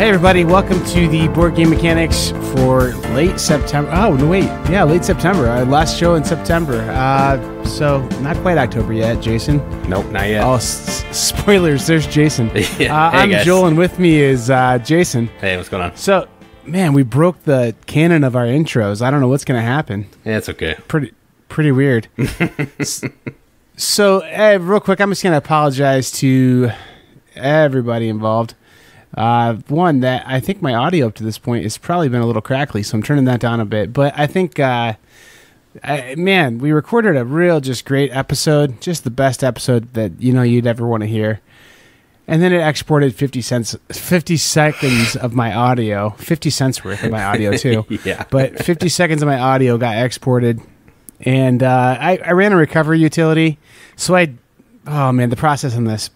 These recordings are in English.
hey everybody, welcome to the Board Game Mechanics for late September. Oh, no, wait. Yeah, late September. Our last show in September. Uh, so, not quite October yet, Jason. Nope, not yet. Oh, s- spoilers. There's Jason. Yeah. Uh, Hey, I'm guys. Joel, and with me is uh, Jason. Hey, what's going on? So, man, we broke the canon of our intros. I don't know what's going to happen. Yeah, it's okay. Pretty, pretty weird. So, eh, real quick, I'm just going to apologize to everybody involved. Uh, one that I think my audio up to this point has probably been a little crackly, so I'm turning that down a bit. But I think, uh, I, man, we recorded a real, just great episode, just the best episode that you know you'd ever want to hear. And then it exported 50 cents, 50 seconds of my audio, 50 cents worth of my audio too. Yeah. But 50 seconds of my audio got exported, and uh, I, I ran a recovery utility. So I, oh man, the process on this,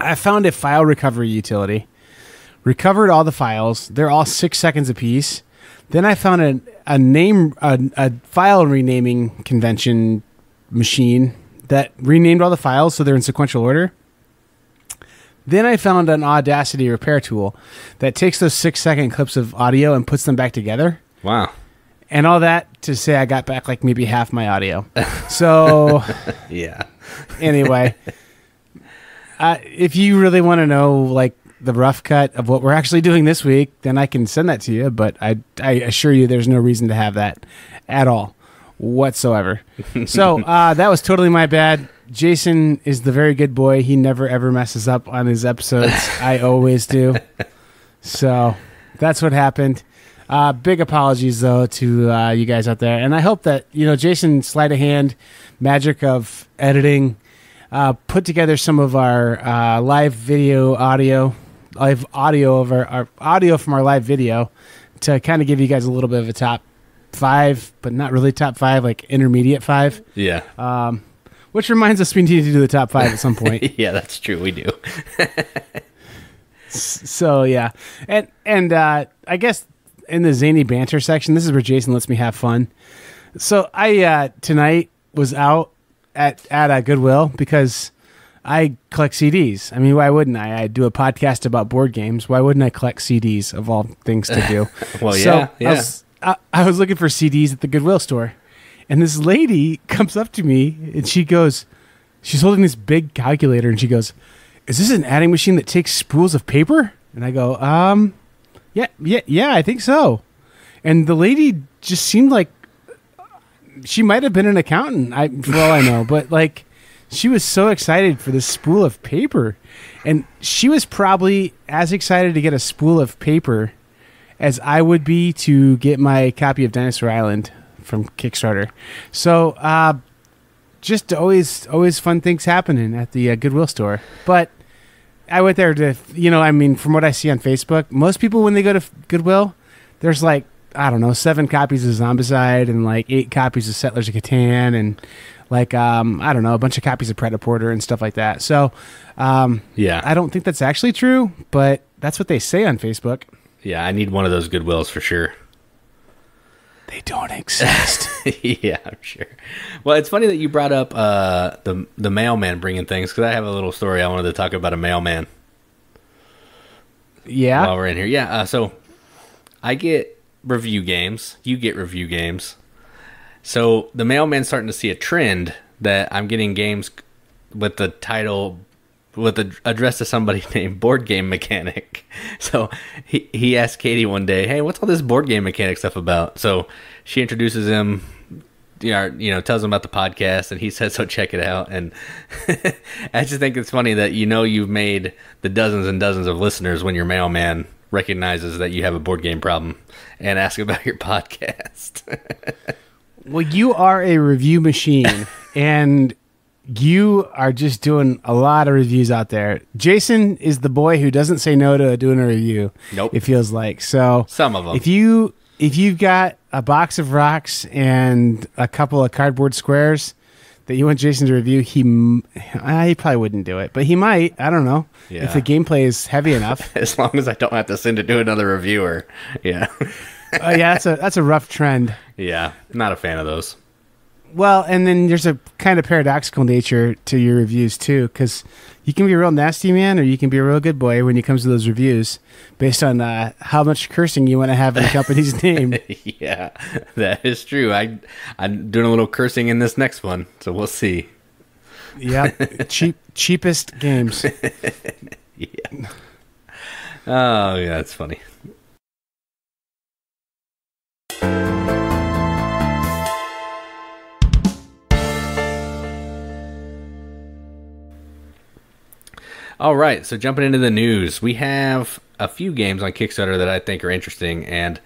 I found a file recovery utility, recovered all the files. They're all six seconds apiece. Then I found a, a name, a, a file renaming convention machine that renamed all the files so they're in sequential order. Then I found an Audacity repair tool that takes those six second clips of audio and puts them back together. Wow. And all that to say I got back like maybe half my audio. So Yeah. anyway, uh, if you really want to know like the rough cut of what we're actually doing this week, then I can send that to you. But I, I assure you, there's no reason to have that at all whatsoever. so uh, that was totally my bad. Jason is the very good boy. He never ever messes up on his episodes. I always do. So that's what happened. Uh, big apologies though to uh, you guys out there, and I hope that you know Jason sleight of hand magic of editing uh, put together some of our uh, live video audio, live audio of our, our audio from our live video to kind of give you guys a little bit of a top five, but not really top five, like intermediate five. Yeah. Um, which reminds us we need to do the top five at some point. yeah, that's true. We do. so yeah, and and uh, I guess in the zany banter section, this is where Jason lets me have fun. So I uh, tonight was out at at a Goodwill because I collect CDs. I mean, why wouldn't I? I do a podcast about board games. Why wouldn't I collect CDs of all things to do? Well, So, yeah, yeah. I was, I, I was looking for CDs at the Goodwill store, and this lady comes up to me and she goes, she's holding this big calculator, and she goes, "Is this an adding machine that takes spools of paper?" And I go, "Um, yeah, yeah, yeah, I think so." And the lady just seemed like she might have been an accountant, I, for all I know, but like she was so excited for this spool of paper, and she was probably as excited to get a spool of paper as I would be to get my copy of Dinosaur Island from Kickstarter. So, uh, just always, always fun things happening at the uh, Goodwill store. But I went there to, you know, I mean, from what I see on Facebook, most people when they go to Goodwill, there's like I don't know, seven copies of Zombicide and like eight copies of Settlers of Catan and like um, I don't know, a bunch of copies of Predator and stuff like that. So um, Yeah. I don't think that's actually true, but that's what they say on Facebook. yeah, I need one of those Goodwills for sure. They don't exist. yeah, I'm sure. Well, it's funny that you brought up uh, the the mailman bringing things because I have a little story I wanted to talk about a mailman yeah. while we're in here. Yeah, uh, so I get review games. You get review games. So the mailman's starting to see a trend that I'm getting games with the title with the address to somebody named Board Game Mechanic. So he he asked Katie one day, "Hey, what's all this board game mechanic stuff about?" So she introduces him. You know, you know, tells him about the podcast, and he says, "So check it out." And I just think it's funny that you know you've made the dozens and dozens of listeners when your mailman recognizes that you have a board game problem and asks about your podcast. Well, you are a review machine, and you are just doing a lot of reviews out there. Jason is the boy who doesn't say no to doing a review. Nope. It feels like so. Some of them. If you if you've got a box of rocks and a couple of cardboard squares that you want Jason to review, he m- he probably wouldn't do it, but he might. I don't know Yeah. if the gameplay is heavy enough. as long as I don't have to send it to another reviewer. Yeah. Oh yeah, that's a that's a rough trend. yeah. Not a fan of those. Well, and then there's a kind of paradoxical nature to your reviews too, because you can be a real nasty man, or you can be a real good boy when it comes to those reviews, based on uh, how much cursing you want to have in the company's name. yeah, that is true. I I'm doing a little cursing in this next one, so we'll see. Yeah, cheap cheapest games. yeah. Oh yeah, that's funny. All right, so jumping into the news, we have a few games on Kickstarter that I think are interesting, and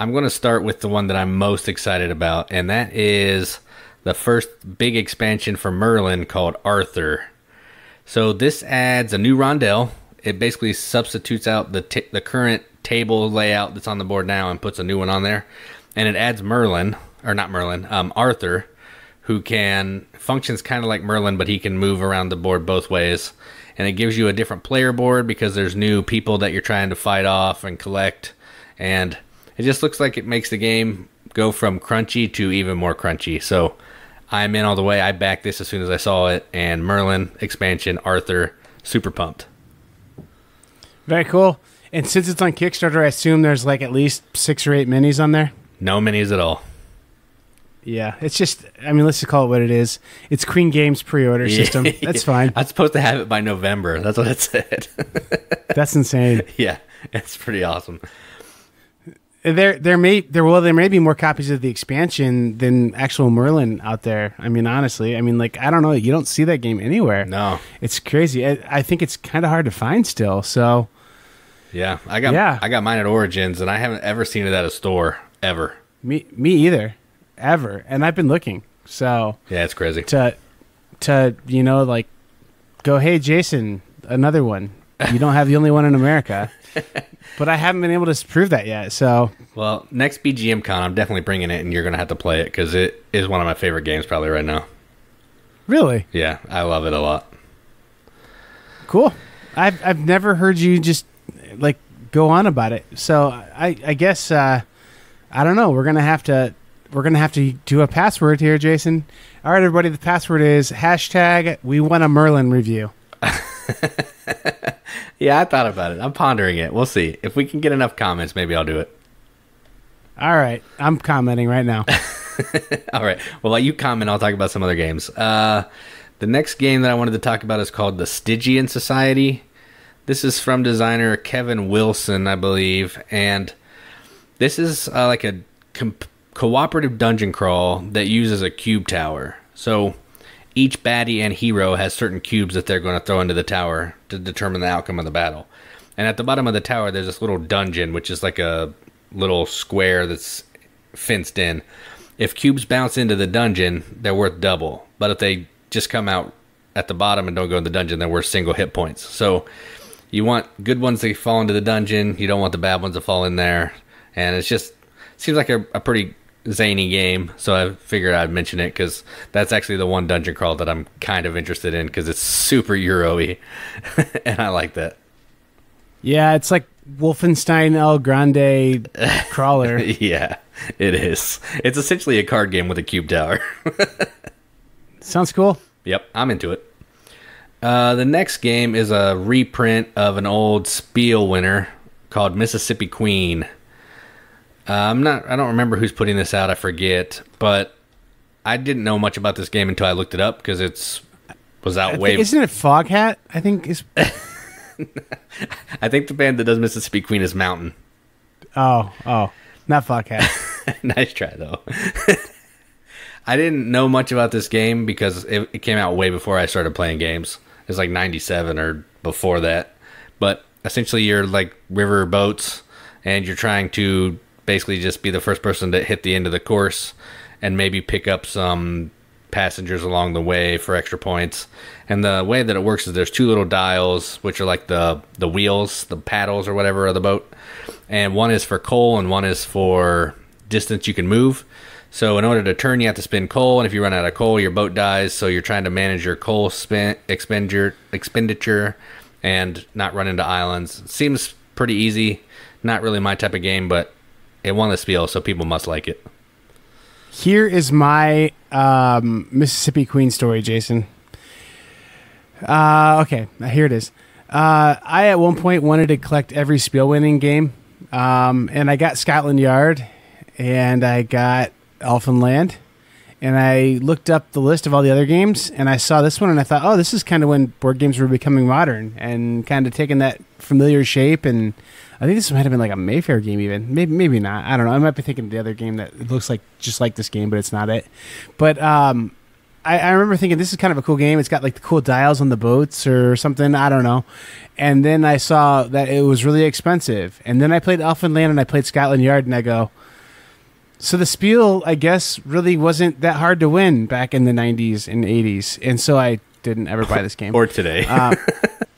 I'm going to start with the one that I'm most excited about, and that is the first big expansion for Merlin called Arthur. So this adds a new rondel. It basically substitutes out the t- the current table layout that's on the board now and puts a new one on there, and it adds Merlin or not Merlin, um, Arthur, who can functions kind of like Merlin, but he can move around the board both ways and it gives you a different player board because there's new people that you're trying to fight off and collect. And it just looks like it makes the game go from crunchy to even more crunchy. So i'm in all the way. I backed this as soon as i saw it and merlin expansion arthur super pumped. Very cool. And since it's on Kickstarter, I assume there's like at least six or eight minis on there. no minis at all Yeah, it's just. I mean, let's just call it what it is. It's Queen Games pre-order system. That's fine. i'm supposed to have it by november that's what it said That's insane. yeah it's pretty awesome There, there may there well there may be more copies of the expansion than actual Merlin out there. I mean, honestly, I mean, like I don't know, you don't see that game anywhere. no It's crazy. I, I think it's kind of hard to find still. So yeah i got Yeah. i got mine at origins and i haven't ever seen it at a store ever me me either, ever. And I've been looking. So yeah it's crazy to to you know like go, hey Jason, another one. You don't have the only one in America. but I haven't been able to prove that yet. So Well, next BGM Con, I'm definitely bringing it, and you're gonna have to play it because it is one of my favorite games probably right now. really Yeah, I love it a lot. cool. I've I've never heard you just like go on about it. So I I guess uh, I don't know. We're gonna have to we're gonna have to do a password here, Jason. All right, everybody. The password is hashtag We Want a Merlin review. Yeah, I thought about it. I'm pondering it. We'll see if we can get enough comments. Maybe I'll do it. All right, I'm commenting right now. All right. Well, while you comment, I'll talk about some other games. Uh, the next game that I wanted to talk about is called the Stygian Society. This is from designer Kevin Wilson, I believe, and this is uh, like a com- cooperative dungeon crawl that uses a cube tower. So each baddie and hero has certain cubes that they're going to throw into the tower to determine the outcome of the battle. And at the bottom of the tower, there's this little dungeon, which is like a little square that's fenced in. If cubes bounce into the dungeon, they're worth double. But if they just come out at the bottom and don't go in the dungeon, they're worth single hit points. So you want good ones to fall into the dungeon. You don't want the bad ones to fall in there. And it's just seems like a, a pretty zany game. So I figured I'd mention it because that's actually the one dungeon crawl that I'm kind of interested in because it's super Euro-y. and I like that. Yeah, it's like Wolfenstein El Grande crawler. yeah, it is. It's essentially a card game with a cube tower. Sounds cool. Yep, I'm into it. Uh, the next game is a reprint of an old Spiel winner called Mississippi Queen. Uh, I'm not. I don't remember who's putting this out. I forget, but I didn't know much about this game until I looked it up because it's was out way. isn't it Foghat? I think is. I think the band that does Mississippi Queen is Mountain. Oh, oh, not Foghat. nice try though. I didn't know much about this game because it, it came out way before I started playing games. It was like '97 or before that. But essentially, you're like river boats, and you're trying to basically just be the first person to hit the end of the course, and maybe pick up some passengers along the way for extra points. And the way that it works is there's two little dials, which are like the the wheels, the paddles or whatever of the boat, and one is for coal and one is for distance you can move. So in order to turn, you have to spin coal, and if you run out of coal, your boat dies. So you're trying to manage your coal spend expenditure, expenditure, and not run into islands. Seems pretty easy. Not really my type of game, but it won the spiel, so people must like it. Here is my um, Mississippi Queen story, Jason. Uh, okay, here it is. Uh, I at one point wanted to collect every Spiel winning game, um, and I got Scotland Yard, and I got Elfenland, and I looked up the list of all the other games, and I saw this one, and I thought, oh, this is kind of when board games were becoming modern and kind of taking that familiar shape. And I think this might have been like a Mayfair game, even maybe maybe not. I don't know. I might be thinking of the other game that looks like just like this game, but it's not it. But um, I, I remember thinking this is kind of a cool game. It's got like the cool dials on the boats or something. I don't know. And then I saw that it was really expensive. And then I played Elfenland and I played Scotland Yard, and I go. So the Spiel, I guess, really wasn't that hard to win back in the '90s and '80s, and so I didn't ever buy this game. or today. Uh,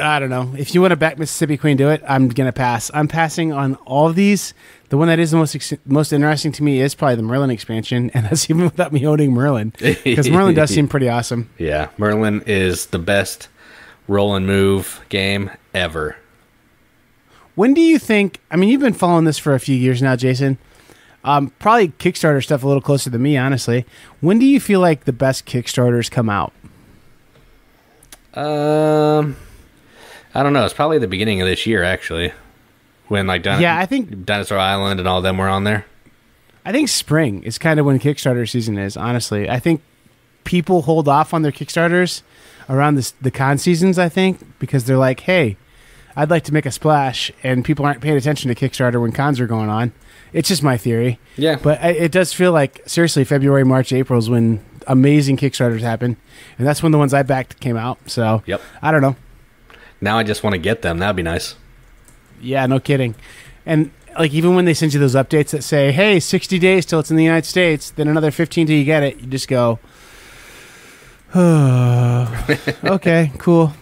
I don't know. If you want to back Mississippi Queen, do it. I'm gonna pass. I'm passing on all of these. The one that is the most ex- most interesting to me is probably the Merlin expansion, and that's even without me owning Merlin, because Merlin does seem pretty awesome. yeah, Merlin is the best roll and move game ever. When do you think? I mean, you've been following this for a few years now, Jason. Um, probably Kickstarter stuff a little closer to me, honestly. When do you feel like the best Kickstarters come out? Um, I don't know. It's probably the beginning of this year, actually, when like Din- Yeah, I think Dinosaur Island and all them were on there. I think spring is kind of when Kickstarter season is. Honestly, I think people hold off on their Kickstarters around this, the con seasons. I think because they're like, hey, I'd like to make a splash, and people aren't paying attention to Kickstarter when cons are going on. It's just my theory, Yeah, but I, it does feel like seriously February, March, April is when amazing Kickstarters happen, and that's when the ones I backed came out. So Yep. I don't know. Now I just want to get them. That'd be nice. Yeah, no kidding. And like even when they send you those updates that say, "Hey, 60 days till it's in the United States, then another 15 till you get it," you just go, oh, "Okay, cool."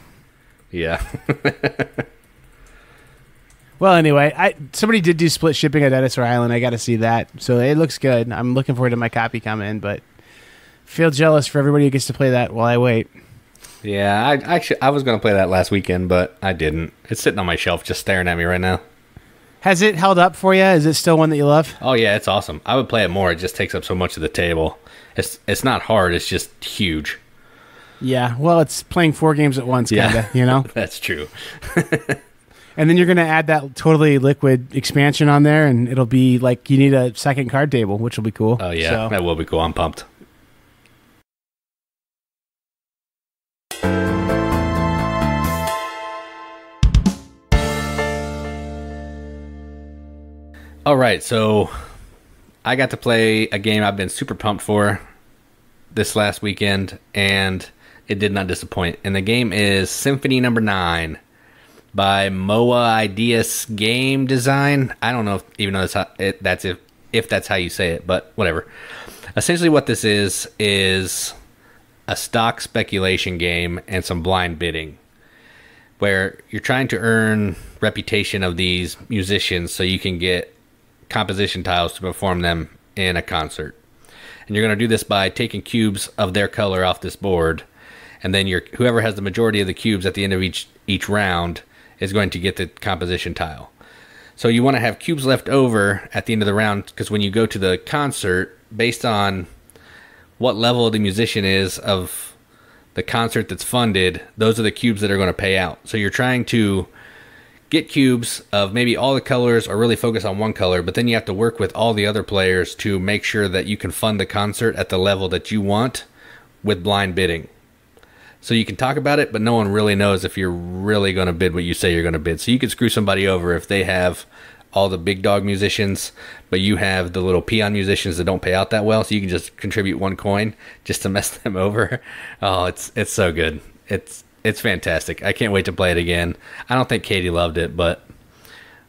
Yeah. Well, anyway, I somebody did do split shipping at Dinosaur Island. I got to see that, so it looks good. I'm looking forward to my copy coming, but feel jealous for everybody who gets to play that while I wait. Yeah, I actually I was gonna play that last weekend, but I didn't. It's sitting on my shelf, just staring at me right now. Has it held up for you? Is it still one that you love? Oh yeah, it's awesome. I would play it more. It just takes up so much of the table. It's it's not hard. It's just huge. Yeah. Well, it's playing four games at once, Yeah. kind of. You know. That's true. And then you're going to add that totally liquid expansion on there, and it'll be like you need a second card table, which will be cool. Oh yeah, So- that will be cool. I'm pumped. All right, so I got to play a game I've been super pumped for this last weekend, and it did not disappoint. And the game is Symphony Number Nine by Moaideas Game Design. I don't know if even though that's how, it, that's if if that's how you say it, but whatever. Essentially, what this is is a stock speculation game and some blind bidding, where you're trying to earn reputation of these musicians so you can get composition tiles to perform them in a concert. And you're going to do this by taking cubes of their color off this board, and then your whoever has the majority of the cubes at the end of each each round is going to get the composition tile. So you want to have cubes left over at the end of the round because when you go to the concert, based on what level the musician is of the concert that's funded, those are the cubes that are going to pay out. So you're trying to get cubes of maybe all the colors or really focus on one color, but then you have to work with all the other players to make sure that you can fund the concert at the level that you want with blind bidding. So you can talk about it, but no one really knows if you're really going to bid what you say you're going to bid. So you can screw somebody over if they have all the big dog musicians, but you have the little peon musicians that don't pay out that well. So you can just contribute one coin just to mess them over. Oh, it's it's so good. It's it's fantastic. I can't wait to play it again. I don't think Katie loved it, but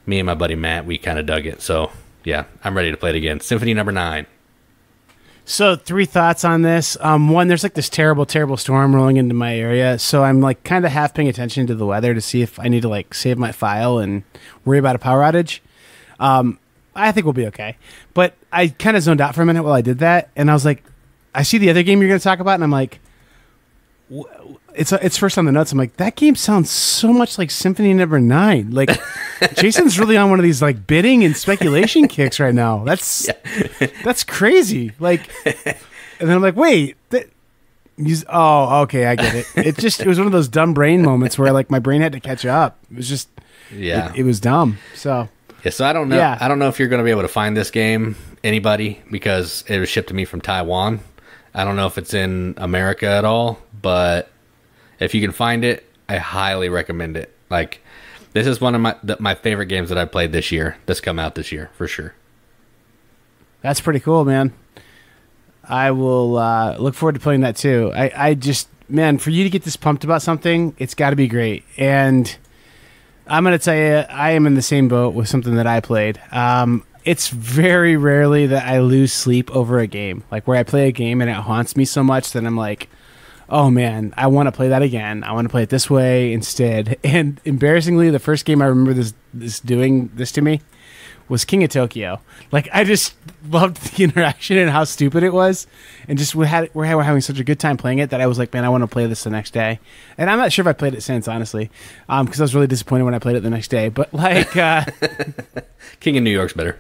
me and my buddy Matt, we kind of dug it. So yeah, I'm ready to play it again. Symphony number nine. So three thoughts on this. Um, one, there's like this terrible, terrible storm rolling into my area, so I'm like kind of half paying attention to the weather to see if I need to like save my file and worry about a power outage. Um, I think we'll be okay. But I kind of zoned out for a minute while I did that, and I was like, I see the other game you're going to talk about, and I'm like, it's it's first on the nuts. I'm like, that game sounds so much like Symphony Number Nine. Like, Jason's really on one of these like bidding and speculation kicks right now. That's that's crazy. Like, and then I'm like, wait, that, oh, okay, I get it. It just it was one of those dumb brain moments where like my brain had to catch up. It was just, Yeah. it, it was dumb. So Yeah, so I don't know. Yeah. I don't know if you're going to be able to find this game, anybody, because it was shipped to me from Taiwan. I don't know if it's in America at all, but if you can find it, I highly recommend it. Like, this is one of my the, my favorite games that I played this year. That's come out this year for sure. That's pretty cool, man. I will uh, look forward to playing that too. I, I just, man, for you to get this pumped about something, it's got to be great. And I'm to tell you, I am in the same boat with something that I played. Um, it's very rarely that I lose sleep over a game, like where I play a game and it haunts me so much that I'm like, oh man, I want to play that again. I want to play it this way instead. And embarrassingly, the first game I remember this this doing this to me was King of Tokyo. Like I just loved the interaction and how stupid it was, and just we had we're having such a good time playing it that I was like, man, I want to play this the next day. And I'm not sure if I played it since, honestly, because I was really disappointed when I played it the next day. But like, uh, King of New York's better.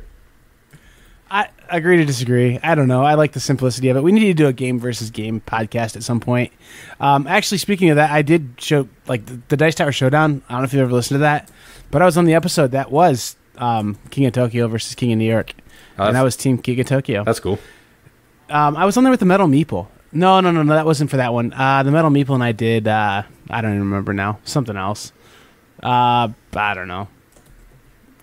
I agree to disagree. I don't know. I like the simplicity of it. We need to do a game versus game podcast at some point. Um, actually, speaking of that, I did show like the, the Dice Tower Showdown. I don't know if you've ever listened to that, but I was on the episode that was um, King of Tokyo versus King of New York, Oh, and I was Team King of Tokyo. That's cool. Um, I was on there with the Metal Meeple. No, no, no, no. That wasn't for that one. Uh, the Metal Meeple and I did. Uh, I don't even remember now. Something else. Uh, I don't know.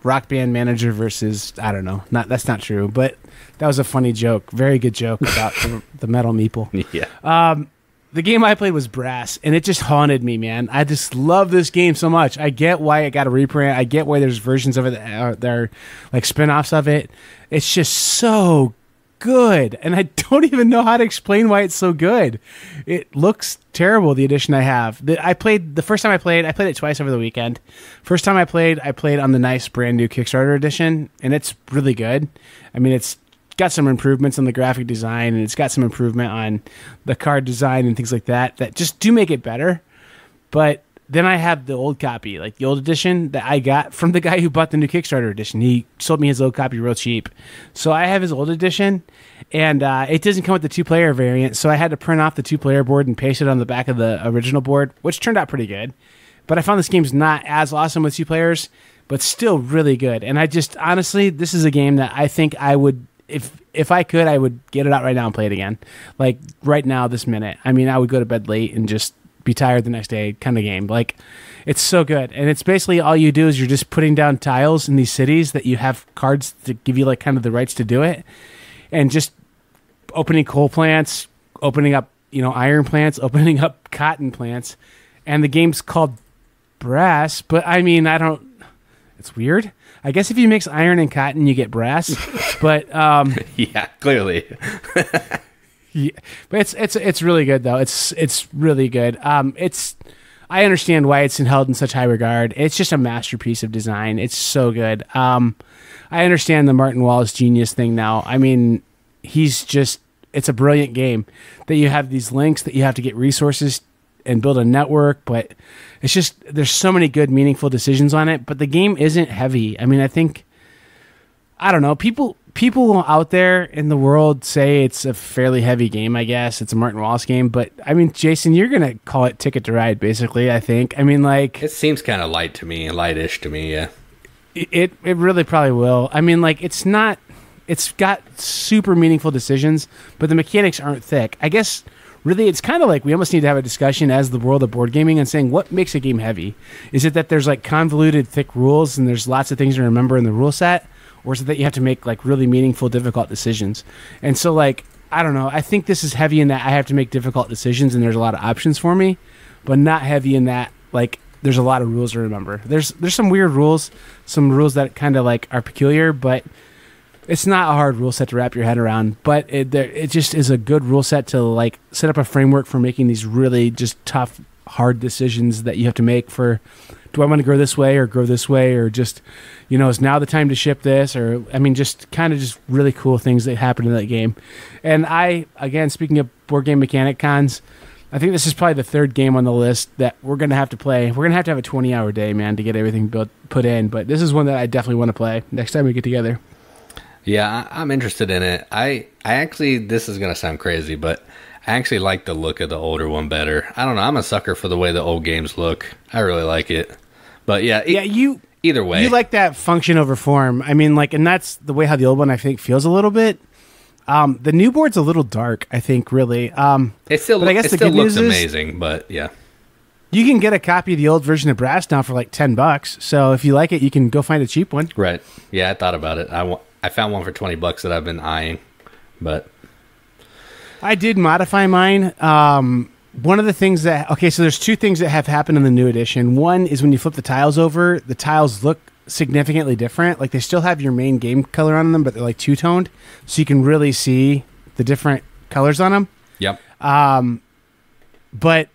Rock band manager versus I don't know. Not that's not true, but that was a funny joke. Very good joke about the, the Metal Meeple. Yeah. Um, the game I played was Brass, and it just haunted me, man. I just love this game so much. I get why it got a reprint. I get why there's versions of it that are, that are like spin-offs of it. It's just so good, and I don't even know how to explain why it's so good. It looks terrible. The edition I have, the, I played the first time I played. I played it twice over the weekend. First time I played, I played on the nice brand new Kickstarter edition, and it's really good. I mean, it's got some improvements on the graphic design and it's got some improvement on the card design and things like that that just do make it better. But then I have the old copy, like the old edition that I got from the guy who bought the new Kickstarter edition. He sold me his old copy real cheap. So I have his old edition and uh, it doesn't come with the two player variant. So I had to print off the two player board and paste it on the back of the original board, which turned out pretty good. But I found this game's not as awesome with two players, but still really good. And I just honestly, this is a game that I think I would if if I could, I would get it out right now and play it again. Like right now, this minute. I mean, I would go to bed late and just be tired the next day, kind of game. Like it's so good, and it's basically all you do is you're just putting down tiles in these cities that you have cards to give you like kind of the rights to do it, and just opening coal plants, opening up you know iron plants, opening up cotton plants, and the game's called Brass. But I mean, I don't. It's weird. I guess if you mix iron and cotton, you get brass. but um, Yeah, clearly. yeah, but it's it's it's really good though. It's it's really good. Um, it's I understand why it's held in such high regard. It's just a masterpiece of design. It's so good. Um, I understand the Martin Wallace genius thing now. I mean, he's just it's a brilliant game that you have these links that you have to get resources and build a network, but it's just there's so many good meaningful decisions on it, but the game isn't heavy. I mean, I think I don't know. People people out there in the world say it's a fairly heavy game. I guess it's a Martin Wallace game, but I mean, Jason, you're gonna call it Ticket to Ride, basically. I think. I mean, like It seems kind of light to me, lightish to me. Yeah. it it really probably will. I mean, like it's not. It's got super meaningful decisions, but the mechanics aren't thick. I guess really it's kind of like we almost need to have a discussion as the world of board gaming and saying what makes a game heavy. Is it that there's like convoluted, thick rules and there's lots of things to remember in the rule set, or is it that you have to make like really meaningful, difficult decisions? And so, like, I don't know. I think this is heavy in that I have to make difficult decisions and there's a lot of options for me, but not heavy in that like there's a lot of rules to remember. There's there's some weird rules, some rules that kind of like are peculiar, but it's not a hard rule set to wrap your head around. But it there, it just is a good rule set to like set up a framework for making these really just tough, hard decisions that you have to make for. Do I want to grow this way or grow this way or just, you know, is now the time to ship this or I mean, just kind of just really cool things that happen in that game. And I again, speaking of board game mechanic cons, I think this is probably the third game on the list that we're gonna have to play. We're gonna have to have a 20 hour day, man, to get everything built put in. But this is one that I definitely want to play next time we get together. Yeah, I'm interested in it. I I actually this is gonna sound crazy, but I actually like the look of the older one better. I don't know. I'm a sucker for the way the old games look. I really like it. But yeah, Yeah, you either way, you like that function over form. I mean, like, and that's the way how the old one I think feels a little bit. Um, the new board's a little dark, I think, really. Um, it still I guess it the still looks amazing. But yeah, you can get a copy of the old version of Brass now for like ten bucks. So if you like it, you can go find a cheap one. right. Yeah, I thought about it. I I found one for twenty bucks that I've been eyeing, but I did modify mine. Um, one of the things that okay, so there's two things that have happened in the new edition. One is when you flip the tiles over, the tiles look significantly different. Like they still have your main game color on them, but they're like two toned, so you can really see the different colors on them. yep. Um, but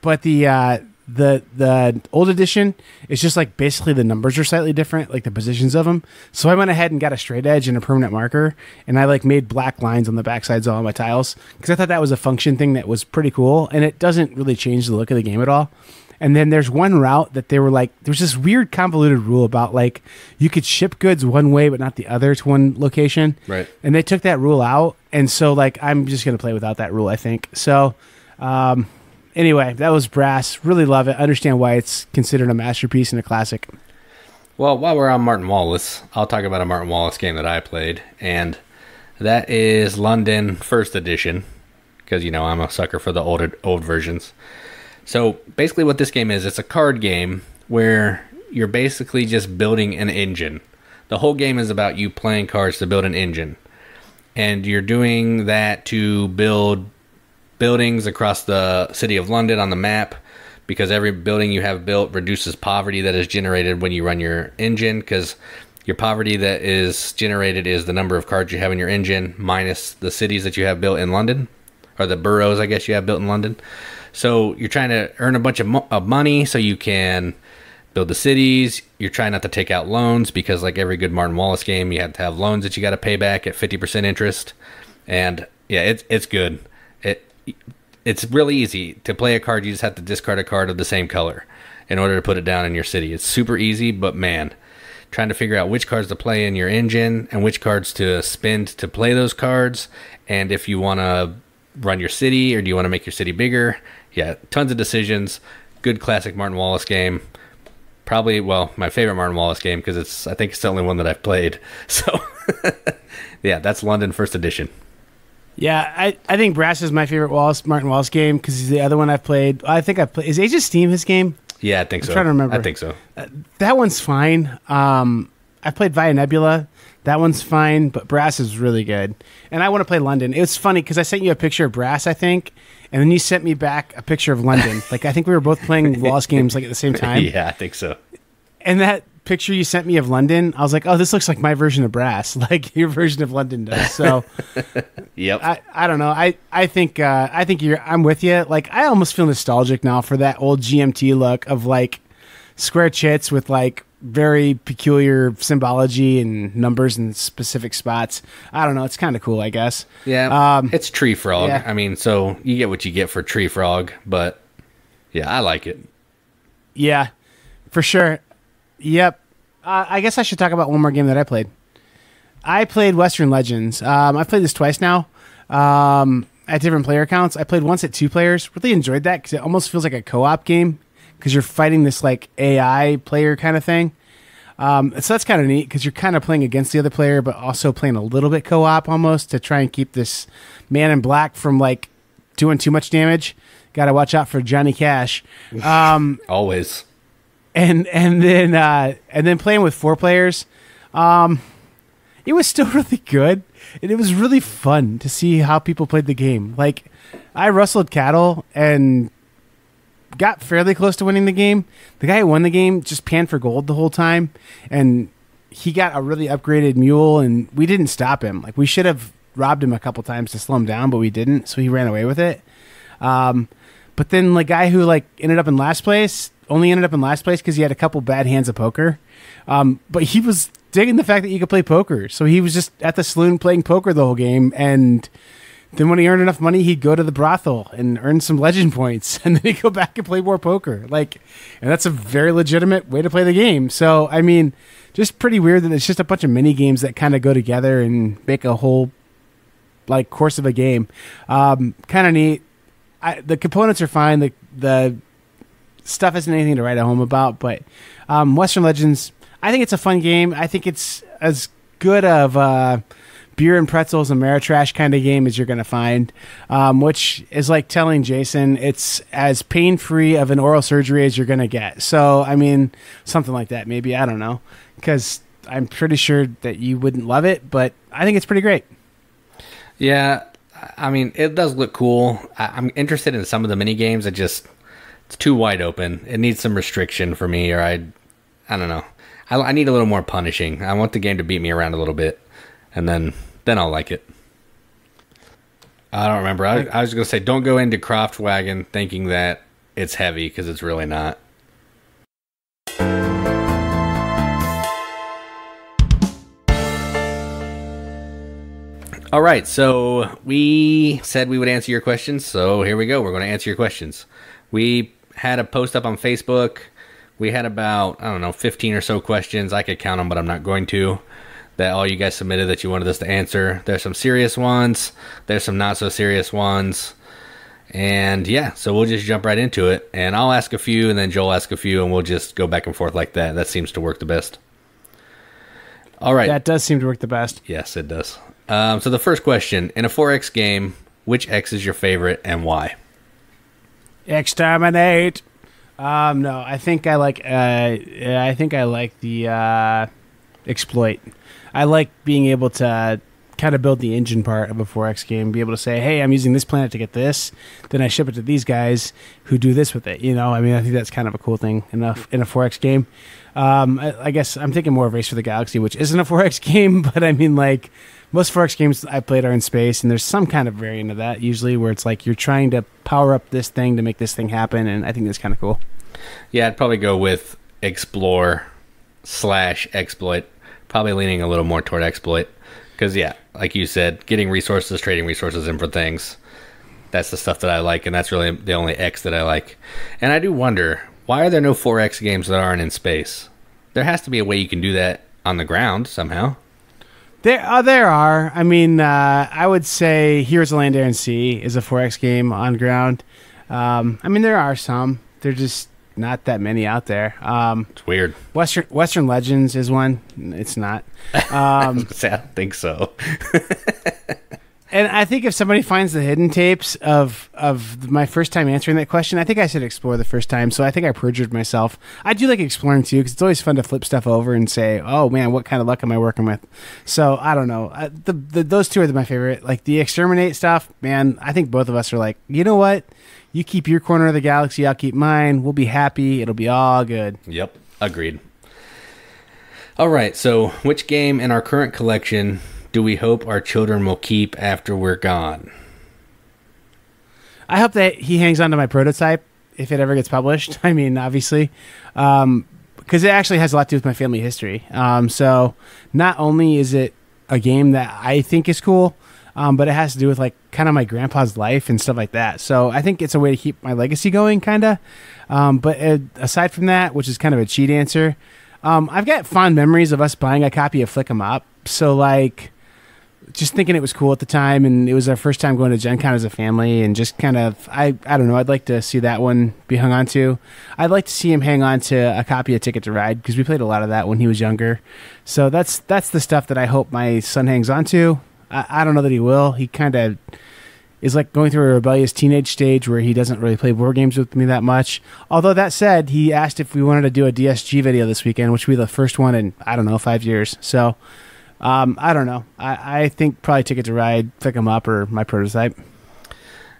but the uh, the the old edition is just like basically the numbers are slightly different, like the positions of them. So I went ahead and got a straight edge and a permanent marker, and I like made black lines on the backsides of all my tiles because I thought that was a function thing that was pretty cool, and it doesn't really change the look of the game at all. And then there's one route that they were like, there's this weird convoluted rule about like you could ship goods one way but not the other to one location. Right. And they took that rule out, and so like I'm just gonna play without that rule. I think so. Um, anyway, that was Brass. Really love it. Understand why it's considered a masterpiece and a classic. Well, while we're on Martin Wallace, I'll talk about a Martin Wallace game that I played, and that is London First Edition, because you know I'm a sucker for the old old versions. So basically, what this game is, it's a card game where you're basically just building an engine. The whole game is about you playing cards to build an engine, and you're doing that to build buildings across the city of London on the map because every building you have built reduces poverty that is generated when you run your engine because your poverty that is generated is the number of cards you have in your engine minus the cities that you have built in London or the boroughs I guess you have built in London. So you're trying to earn a bunch of, mo- of money so you can build the cities. You're trying not to take out loans because, like every good Martin Wallace game, you have to have loans that you got to pay back at 50% interest. And yeah, it's it's good. It it's really easy to play a card. You just have to discard a card of the same color in order to put it down in your city. It's super easy, but man, trying to figure out which cards to play in your engine and which cards to spend to play those cards, and if you want to run your city or do you want to make your city bigger. Yeah, tons of decisions. Good classic Martin Wallace game. Probably, well, my favorite Martin Wallace game because it's I think it's the only one that I've played. So, yeah, that's London First Edition. Yeah, I, I think Brass is my favorite Wallace Martin Wallace game because he's the other one I've played. I think I've played. Is Age of Steam his game? Yeah, I think so. trying to remember. I think so. That one's fine. Um, I played Via Nebula. That one's fine, but Brass is really good. And I want to play London. It's funny because I sent you a picture of Brass, I think, and then you sent me back a picture of London. like I think we were both playing Wallace games like at the same time. yeah, I think so. And that picture you sent me of London, I was like, oh, this looks like my version of Brass, like your version of London does. So Yep. I, I don't know. I I think uh, I think you're. I'm with you. Like I almost feel nostalgic now for that old GMT look of like square chits with like very peculiar symbology and numbers in specific spots. I don't know. It's kind of cool, I guess. yeah, um, it's Treefrog. yeah. I mean, so you get what you get for Treefrog, but yeah, I like it. Yeah, for sure. Yep. Uh, I guess I should talk about one more game that I played. I played Western Legends. Um, I've played this twice now um, at different player counts. I played once at two players. Really enjoyed that because it almost feels like a co-op game because you're fighting this like AI player kind of thing. Um, so that's kind of neat because you're kind of playing against the other player, but also playing a little bit co-op almost to try and keep this man in black from like doing too much damage. Got to watch out for Johnny Cash. Um, Always. And and then uh, and then playing with four players, um, it was still really good, and it was really fun to see how people played the game. Like, I rustled cattle and got fairly close to winning the game. The guy who won the game just panned for gold the whole time, and he got a really upgraded mule, and we didn't stop him. Like, we should have robbed him a couple times to slow him down, but we didn't, so he ran away with it. Um, but then the guy who like ended up in last place only ended up in last place because he had a couple bad hands of poker. Um, but he was digging the fact that you could play poker, so he was just at the saloon playing poker the whole game and then when he earned enough money, he'd go to the brothel and earn some legend points, and then he'd go back and play more poker. Like, and that's a very legitimate way to play the game. So, I mean, just pretty weird that it's just a bunch of mini games that kind of go together and make a whole like course of a game. Um, kind of neat. I, the components are fine. The the stuff isn't anything to write at home about, but um, Western Legends. I think it's a fun game. I think it's as good of uh, beer and pretzels and Ameritrash kind of game as you're going to find, um, which is like telling Jason it's as pain free of an oral surgery as you're going to get. So, I mean, something like that, maybe. I don't know. Because I'm pretty sure that you wouldn't love it, but I think it's pretty great. Yeah, I mean, it does look cool. I, am interested in some of the mini games. I just it's too wide open. It needs some restriction for me, or I, I don't know. I, I need a little more punishing. I want the game to beat me around a little bit, and then then I'll like it. I don't remember. I, I was gonna say, don't go into Croft Kraftwagen thinking that it's heavy because it's really not. All right, so we said we would answer your questions, so here we go. We're going to answer your questions. We had a post up on Facebook. We had about, I don't know, 15 or so questions. I could count them, but I'm not going to. That all you guys submitted that you wanted us to answer. There's some serious ones, there's some not so serious ones. And yeah, so we'll just jump right into it. And I'll ask a few, and then Joel ask a few, and we'll just go back and forth like that. That seems to work the best. All right. That does seem to work the best. Yes, it does. Um, so the first question in a 4X game, which X is your favorite and why? Exterminate. Um, no, I think I like. Uh, I think I like the uh, exploit. I like being able to kind of build the engine part of a 4X game, be able to say, "Hey, I'm using this planet to get this," then I ship it to these guys who do this with it. You know, I mean, I think that's kind of a cool thing in a in a 4X game. Um, I, I guess I'm thinking more of Race for the Galaxy, which isn't a 4X game, but I mean, like most 4X games I played are in space, and there's some kind of variant of that usually where it's like you're trying to power up this thing to make this thing happen, and I think that's kind of cool. Yeah, I'd probably go with explore slash exploit, probably leaning a little more toward exploit. Because, yeah, like you said, getting resources, trading resources in for things, that's the stuff that I like, and that's really the only X that I like. And I do wonder, why are there no 4X games that aren't in space? There has to be a way you can do that on the ground somehow. There, uh, there are. I mean, uh, I would say Heroes of Land, Air, and Sea is a 4X game on ground. Um, I mean, there are some. They're just not that many out there. Um, it's weird. Western Western Legends is one. It's not. Um, I don't think so. and I think if somebody finds the hidden tapes of of my first time answering that question, I think I should explore the first time. So I think I perjured myself. I do like exploring too because it's always fun to flip stuff over and say, "Oh man, what kind of luck am I working with?" So I don't know. Uh, the, the those two are my favorite. Like the exterminate stuff, man. I think both of us are like, you know what? You keep your corner of the galaxy, I'll keep mine. We'll be happy. It'll be all good. Yep, agreed. All right. So, which game in our current collection do we hope our children will keep after we're gone? I hope that he hangs on to my prototype if it ever gets published. I mean, obviously, because um, it actually has a lot to do with my family history. Um, so not only is it a game that I think is cool, um, but it has to do with like kind of my grandpa's life and stuff like that. So I think it's a way to keep my legacy going, kind of. Um, but uh, aside from that, which is kind of a cheat answer, um, I've got fond memories of us buying a copy of Flick 'em Up. So like just thinking it was cool at the time, and it was our first time going to Gen Con as a family, and just kind of, I, I don't know, I'd like to see that one be hung on to. I'd like to see him hang on to a copy of Ticket to Ride because we played a lot of that when he was younger. So that's that's the stuff that I hope my son hangs on to. I, I don't know that he will. He kind of is like going through a rebellious teenage stage where he doesn't really play board games with me that much. Although that said, he asked if we wanted to do a DSG video this weekend, which would be the first one in I don't know five years. So um, I don't know. I, I think probably Ticket to Ride, Flick 'em Up, or my prototype.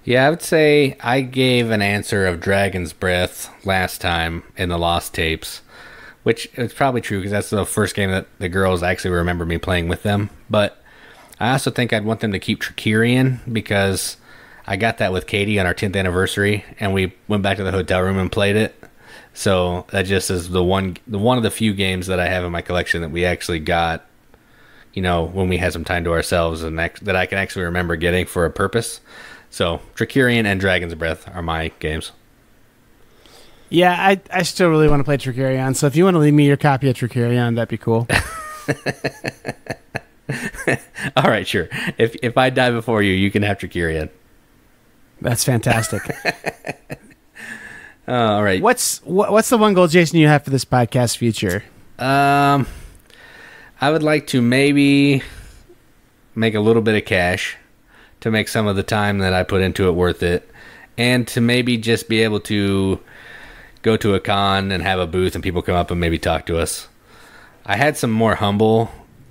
Yeah, I would say I gave an answer of Dragon's Breath last time in the Lost Tapes, which is probably true because that's the first game that the girls actually remember me playing with them. But I also think I'd want them to keep Trickerion because I got that with Katie on our 10th anniversary, and we went back to the hotel room and played it. So that just is the one, the one of the few games that I have in my collection that we actually got you know, when we had some time to ourselves and that I can actually remember getting for a purpose. So, Trickerion and Dragon's Breath are my games. Yeah, I, I still really want to play Trickerion. So if you want to leave me your copy of Trickerion, that'd be cool. All right, sure. If if I die before you, you can have Trickerion. That's fantastic. Uh, all right. what's what, what's the one goal, Jason, you have for this podcast future? Um, I would like to maybe make a little bit of cash to make some of the time that I put into it worth it, and to maybe just be able to go to a con and have a booth and people come up and maybe talk to us. I had some more humble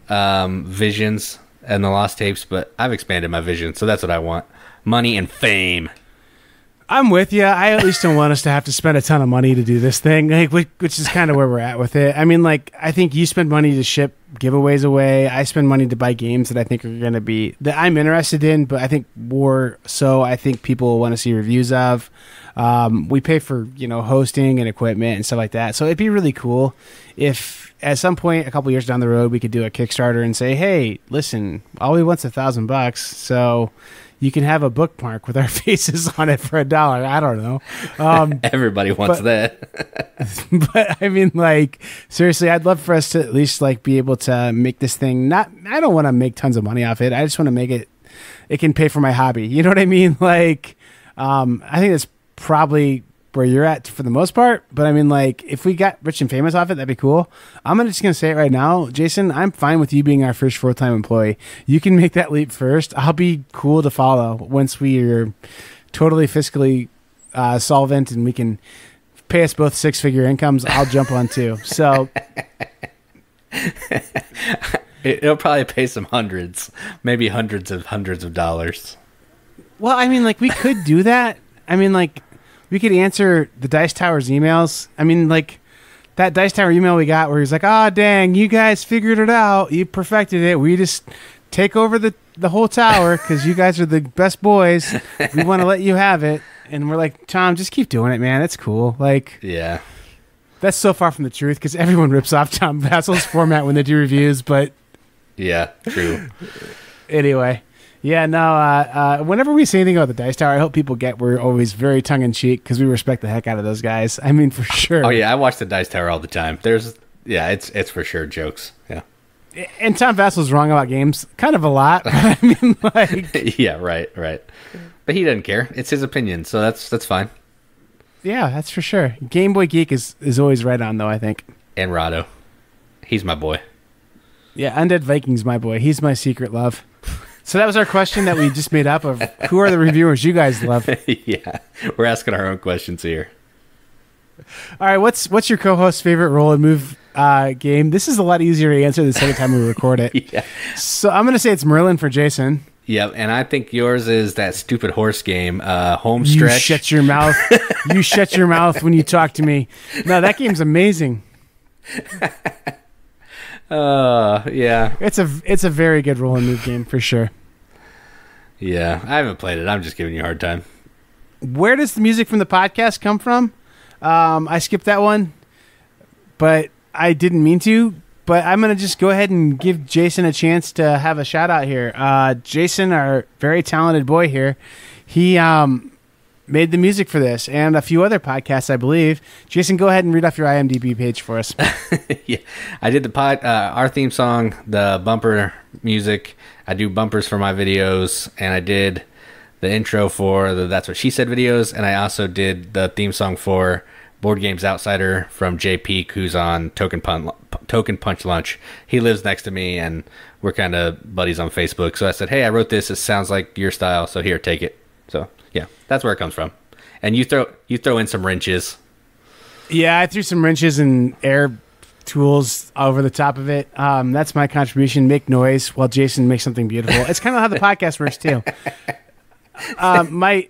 um, visions and the lost tapes, but I've expanded my vision, so that's what I want: money and fame. I'm with you. I at least don't want us to have to spend a ton of money to do this thing, like, which, is kind of where we're at with it. I mean, like, I think you spend money to ship giveaways away. I spend money to buy games that I think are going to be that I'm interested in, but I think more so, I think people want to see reviews of. Um, we pay for you know hosting and equipment and stuff like that, so it'd be really cool if at some point a couple years down the road we could do a Kickstarter and say, hey, listen, all we want's a thousand bucks, so you can have a bookmark with our faces on it for a dollar. I don't know. Um, Everybody wants But- that. but I mean, like, seriously, I'd love for us to at least like be able to make this thing. Not, I don't want to make tons of money off it. I just want to make it. It can pay for my hobby. You know what I mean? Like, um, I think that's probably where you're at for the most part. But I mean, like, if we got rich and famous off it, that'd be cool. I'm just gonna say it right now, Jason. I'm fine with you being our first full time employee. You can make that leap first. I'll be cool to follow once we are totally fiscally uh, solvent and we can pay us both six figure incomes. I'll jump on too. So it'll probably pay some hundreds, maybe hundreds of hundreds of dollars. Well, I mean, like we could do that. I mean, like we could answer the Dice Tower's emails. I mean, like that Dice Tower email we got where he's like, "Ah, dang, you guys figured it out. You perfected it. We just take over the the whole tower because you guys are the best boys. We want to let you have it." And we're like, "Tom, just keep doing it, man. It's cool." Like Yeah. that's so far from the truth because everyone rips off Tom Vasel's format when they do reviews, but Yeah, true. anyway yeah no uh, uh, whenever we say anything about the dice tower i hope people get we're always very tongue-in-cheek because we respect the heck out of those guys i mean for sure oh yeah, I watch the Dice Tower all the time. There's yeah, it's it's for sure jokes. Yeah. and tom vasel's wrong about games kind of a lot i mean like yeah, right, right. But he doesn't care. It's his opinion, so that's that's fine. yeah that's for sure game boy geek is is always right on though i think And Rahdo. He's my boy. yeah undead vikings my boy he's my secret love so that was our question that we just made up of who are the reviewers you guys love yeah. We're asking our own questions here. all right what's what's your co-host's favorite role and move uh, game this is a lot easier to answer the second time we record it Yeah. so i'm gonna say it's merlin for jason Yep, and I think yours is that stupid horse game, uh, home You shut your mouth. you shut your mouth when you talk to me. No, that game's amazing. uh, yeah, It's a it's a very good roll and move game for sure. yeah. I haven't played it. I'm just giving you a hard time. Where does the music from the podcast come from? Um, I skipped that one, but I didn't mean to. But I'm gonna just go ahead and give Jason a chance to have a shout out here. Uh, Jason, our very talented boy here, he um, made the music for this and a few other podcasts, I believe. Jason, go ahead and read off your IMDb page for us. yeah, I did the pod, uh, our theme song, the bumper music. I do bumpers for my videos, and I did the intro for the That's What She Said videos, and I also did the theme song for Board Games Outsider from Jay Peak, who's on Token Punch, Token Punch Lunch. He lives next to me, and we're kind of buddies on Facebook. So I said, "Hey, I wrote this. It sounds like your style, so here, take it." So yeah, that's where it comes from. And you throw you throw in some wrenches. Yeah, I threw some wrenches and air tools over the top of it. Um, that's my contribution. Make noise while Jason makes something beautiful. It's kind of how the podcast works too. Um, my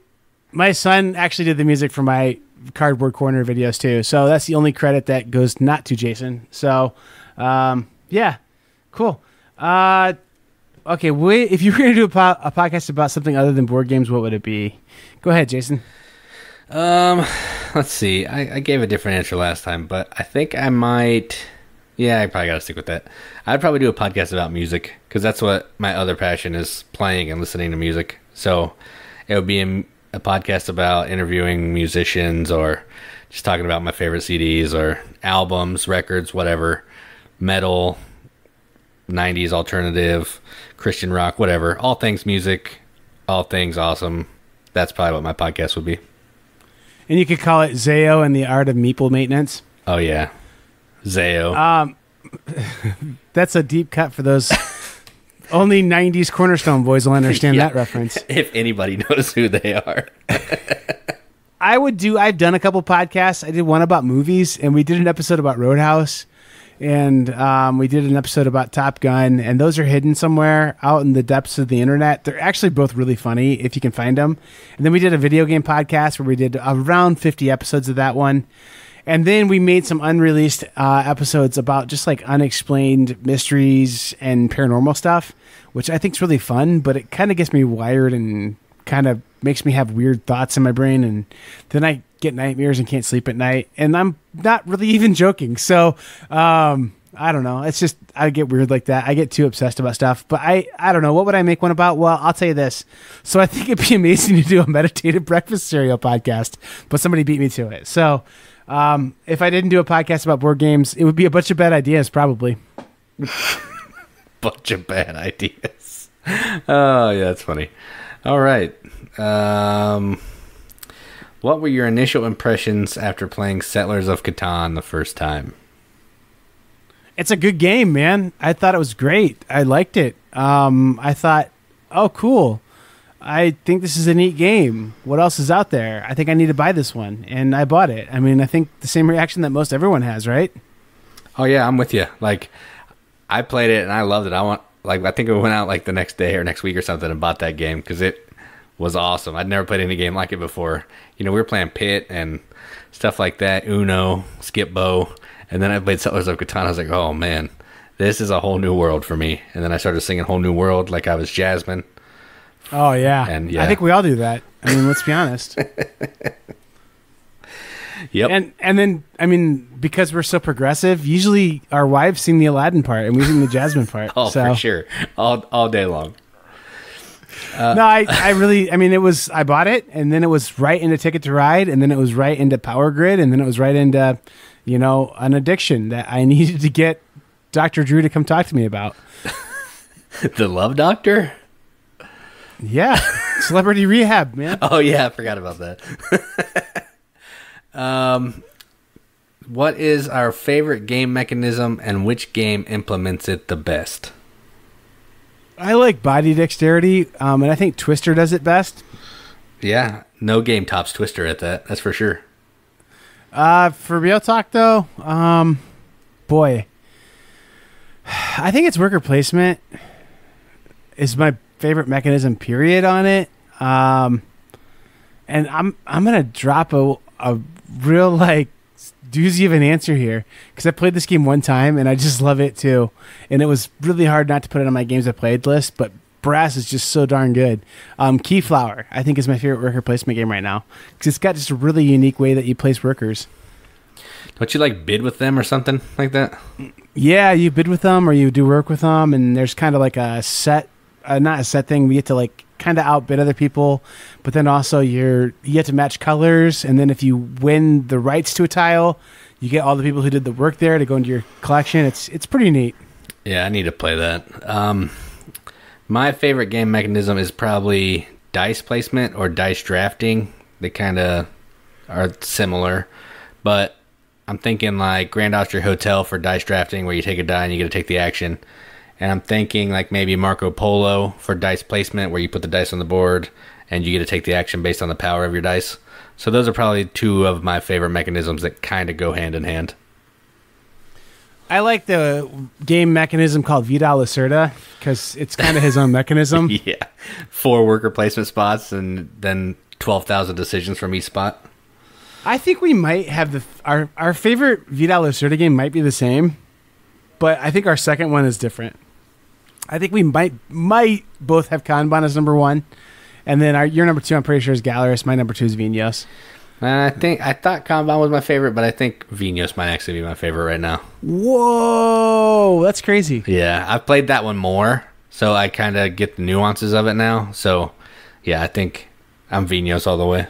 my son actually did the music for my cardboard corner videos too. So that's the only credit that goes not to Jason. So um, yeah, cool. Uh, okay, wait, if you were going to do a, po- a podcast about something other than board games, what would it be? Go ahead, Jason. Um, let's see. I, I gave a different answer last time, but I think I might. Yeah, I probably got to stick with that. I'd probably do a podcast about music because that's what my other passion is playing and listening to music. So it would be a, a podcast about interviewing musicians or just talking about my favorite CDs or albums, records, whatever, metal, 90s alternative, Christian rock, whatever. All things music, all things awesome. That's probably what my podcast would be. And you could call it Zao and the Art of Meeple Maintenance. Oh, yeah. Zao. Um, that's a deep cut for those. Only '90s Cornerstone boys will understand Yeah. that reference. if anybody knows who they are. I would do. I've done a couple podcasts. I did one about movies, and we did an episode about Roadhouse, and um, we did an episode about Top Gun, and those are hidden somewhere out in the depths of the internet. They're actually both really funny if you can find them. And then we did a video game podcast where we did around 50 episodes of that one. And then we made some unreleased uh, episodes about just like unexplained mysteries and paranormal stuff, which I think is really fun, but it kind of gets me wired and kind of makes me have weird thoughts in my brain. And then I get nightmares and can't sleep at night. And I'm not really even joking. So, um, I don't know. It's just I get weird like that. I get too obsessed about stuff. But I I don't know. What would I make one about? Well, I'll tell you this. So I think it'd be amazing to do a meditative breakfast cereal podcast, but somebody beat me to it. So um, if I didn't do a podcast about board games, it would be a bunch of bad ideas, probably. Bunch of bad ideas. Oh, yeah, that's funny. All right. Um, what were your initial impressions after playing Settlers of Catan the first time? It's a good game, man. I thought it was great. I liked it. Um, I thought, oh, cool. I think this is a neat game. What else is out there? I think I need to buy this one, and I bought it. I mean, I think the same reaction that most everyone has, right? Oh yeah, I'm with you. Like, I played it and I loved it. I want like I think I went out like the next day or next week or something and bought that game because it was awesome. I'd never played any game like it before. You know, we were playing Pit and stuff like that, Uno, Skip-Bo, and then I played Settlers of Catan. I was like, oh man, this is a whole new world for me. And then I started singing "Whole New World" like I was Jasmine. Oh yeah, And, yeah. I think we all do that. I mean, let's be honest. Yep. And and then I mean, because we're so progressive, usually our wives sing the Aladdin part and we sing the Jasmine part. oh, so. for sure, all all day long. Uh, no, I, I really, I mean, it was, I bought it and then it was right into Ticket to Ride and then it was right into Power Grid and then it was right into, you know, an addiction that I needed to get Dr. Drew to come talk to me about. the Love Doctor. Yeah. Celebrity Rehab, man. Oh yeah, I forgot about that. Um, what is our favorite game mechanism, and which game implements it the best? I like body dexterity um, and I think Twister does it best. Yeah, no game tops Twister at that. That's for sure. Uh, for real talk though, um, boy, I think it's worker placement is my favorite mechanism. Period on it. Um, and I'm I'm gonna drop a a real like doozy of an answer here because I played this game one time and I just love it too. And it was really hard not to put it on my games I played list, but Brass is just so darn good. Um, Keyflower, I think, is my favorite worker placement game right now because it's got just a really unique way that you place workers. Don't you like bid with them or something like that? Yeah, you bid with them or you do work with them, and there's kind of like a set, uh, not a set thing. We get to like kind of outbid other people, but then also you're you have to match colors, and then if you win the rights to a tile, you get all the people who did the work there to go into your collection. It's it's pretty neat. Yeah, I need to play that. Um, my favorite game mechanism is probably dice placement or dice drafting. They kind of are similar, but I'm thinking like Grand Austria Hotel for dice drafting, where you take a die and you get to take the action. And I'm thinking like maybe Marco Polo for dice placement, where you put the dice on the board and you get to take the action based on the power of your dice. So those are probably two of my favorite mechanisms that kind of go hand in hand. I like the game mechanism called Vital Lacerda because it's kind of his own mechanism. Yeah, four worker placement spots and then twelve thousand decisions from each spot. I think we might have the our our favorite Vital Lacerda game might be the same, but I think our second one is different. I think we might might both have Kanban as number one, and then our your number two I'm pretty sure is Gallerist. My number two is Vinhos. Uh, I think I thought Kanban was my favorite, but I think Vinhos might actually be my favorite right now. Whoa, that's crazy. Yeah, I've played that one more, so I kind of get the nuances of it now. So, yeah, I think I'm Vinhos all the way.